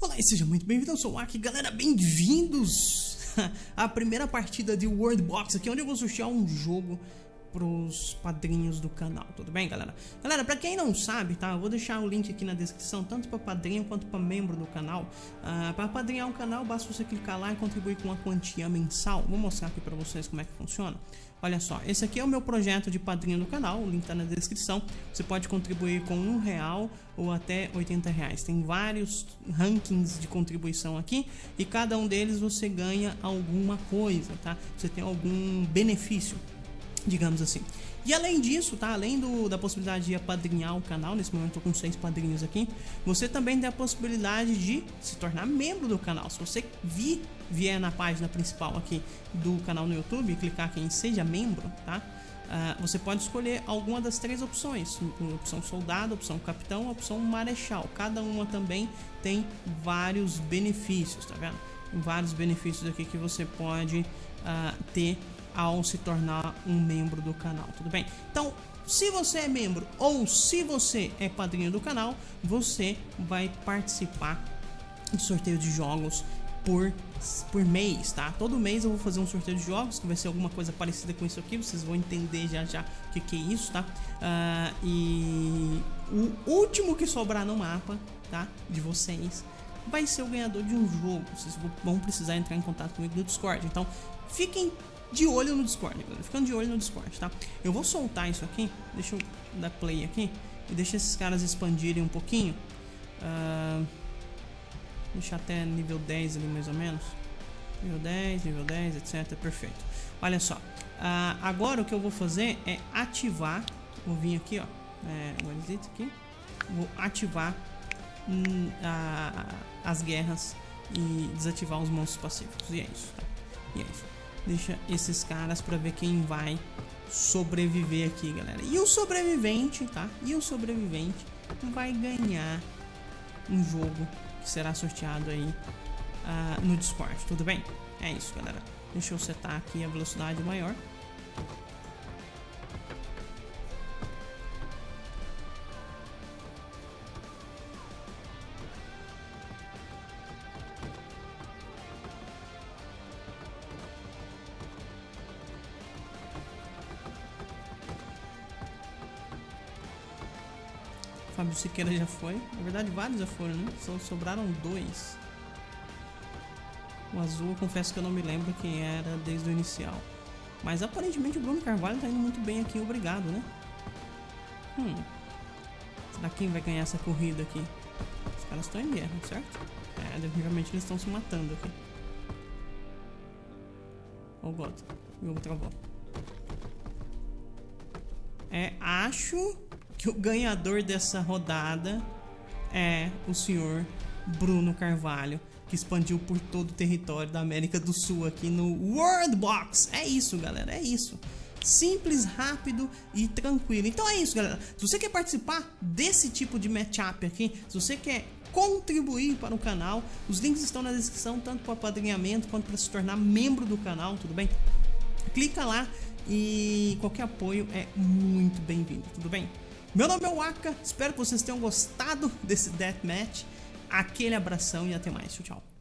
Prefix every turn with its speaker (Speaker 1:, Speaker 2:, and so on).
Speaker 1: Olá e seja muito bem-vindo, o Aki, galera, bem-vindos à primeira partida de World Box aqui, onde eu vou sortear um jogo pros padrinhos do canal, tudo bem, galera? Galera, pra quem não sabe, tá? Eu vou deixar o link aqui na descrição, tanto para padrinho quanto para membro do canal. Uh, para padrinhar o canal, basta você clicar lá e contribuir com uma quantia mensal. Vou mostrar aqui para vocês como é que funciona. Olha só, esse aqui é o meu projeto de padrinho do canal, o link tá na descrição. Você pode contribuir com um real ou até 80 reais. Tem vários rankings de contribuição aqui e cada um deles você ganha alguma coisa, tá? Você tem algum benefício digamos assim. E além disso, tá? Além do, da possibilidade de apadrinhar o canal, nesse momento eu tô com seis padrinhos aqui, você também tem a possibilidade de se tornar membro do canal. Se você vier na página principal aqui do canal no YouTube clicar aqui em Seja Membro, tá? Uh, você pode escolher alguma das três opções: opção soldado, opção capitão, opção marechal. Cada uma também tem vários benefícios, tá vendo? Vários benefícios aqui que você pode uh, ter ao se tornar um membro do canal, tudo bem? Então, se você é membro ou se você é padrinho do canal, você vai participar de sorteio de jogos por, por mês, tá? Todo mês eu vou fazer um sorteio de jogos que vai ser alguma coisa parecida com isso aqui, vocês vão entender já já o que, que é isso, tá? Uh, e o último que sobrar no mapa, tá? De vocês vai ser o ganhador de um jogo. Vocês vão precisar entrar em contato comigo no Discord. Então, fiquem de olho no Discord, galera. Ficando de olho no Discord, tá? Eu vou soltar isso aqui. Deixa eu dar play aqui. E deixa esses caras expandirem um pouquinho. Uh, deixa até nível 10 ali, mais ou menos. Nível 10, nível 10, etc. Perfeito. Olha só. Uh, agora o que eu vou fazer é ativar. Vou vir aqui, ó. É, aqui. Vou ativar hum, as guerras e desativar os monstros pacíficos. E é isso, tá? E é isso deixa esses caras para ver quem vai sobreviver aqui, galera. E o sobrevivente, tá? E o sobrevivente vai ganhar um jogo que será sorteado aí uh, no Discord, tudo bem? É isso, galera. Deixa eu setar aqui a velocidade maior. Fábio Siqueira já foi. Na verdade, vários já foram, né? Só sobraram dois. O azul, eu confesso que eu não me lembro quem era desde o inicial. Mas aparentemente o Bruno Carvalho tá indo muito bem aqui, obrigado, né? Hum. Será quem vai ganhar essa corrida aqui? Os caras estão em guerra, certo? É, definitivamente eles estão se matando aqui. Oh god, o jogo travou. É, acho que o ganhador dessa rodada é o senhor Bruno Carvalho, que expandiu por todo o território da América do Sul aqui no World Box. É isso, galera, é isso. Simples, rápido e tranquilo. Então é isso, galera. Se você quer participar desse tipo de matchup aqui, se você quer contribuir para o canal, os links estão na descrição, tanto para apadrinhamento quanto para se tornar membro do canal, tudo bem? Clica lá e qualquer apoio é muito bem-vindo, tudo bem? Meu nome é Waka, espero que vocês tenham gostado desse deathmatch. Aquele abração e até mais. Tchau, tchau.